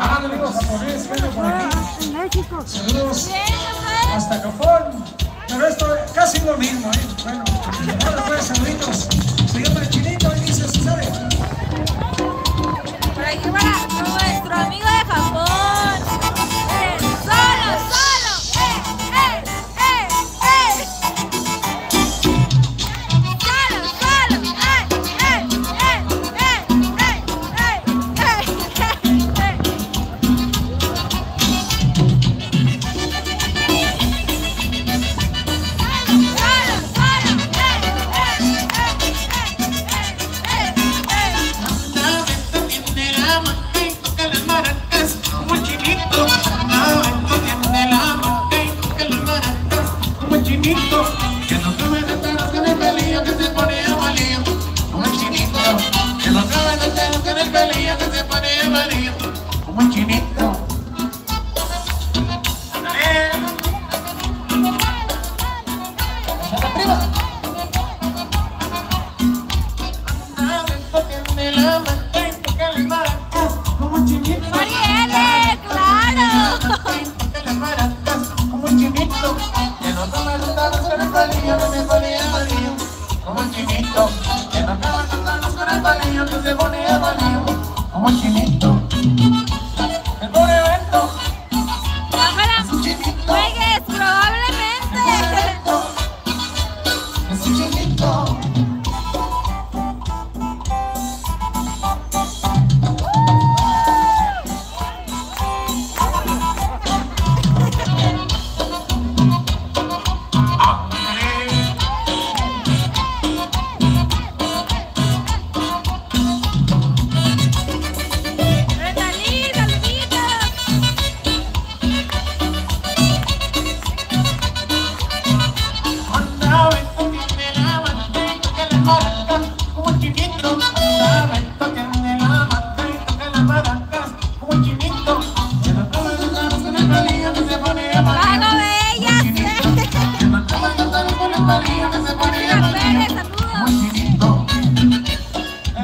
Ah, amigo japonés, por aquí. Saludos. Hasta Japón. Pero esto es casi lo mismo, ¿eh? Bueno, ahora pues, saluditos. Se llama el chinito y dice, ¿sabe? Marielle, claro. Como un chinito, que no toma los dados con el palillo, que se pone amarillo. Como un chinito, que no toma los dados con el palillo, que se pone amarillo. Como un chinito.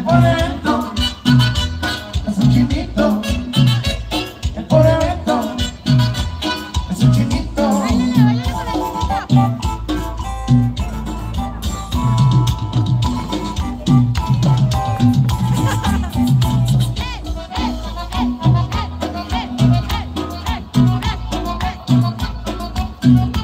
Pobre Beto es un chinito, El